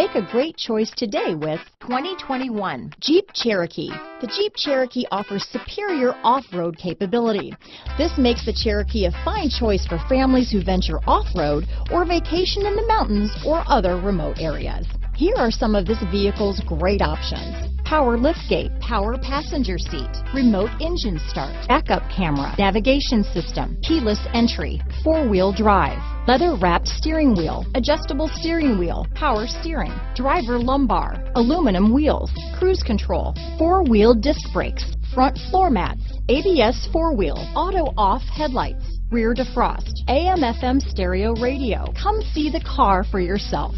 Make a great choice today with 2021 Jeep Cherokee. The Jeep Cherokee offers superior off-road capability. This makes the Cherokee a fine choice for families who venture off-road or vacation in the mountains or other remote areas. Here are some of this vehicle's great options power liftgate, power passenger seat, remote engine start, backup camera, navigation system, keyless entry, four-wheel drive, leather wrapped steering wheel, adjustable steering wheel, power steering, driver lumbar, aluminum wheels, cruise control, four-wheel disc brakes, front floor mats, ABS four-wheel, auto off headlights, rear defrost, AM FM stereo radio. Come see the car for yourself.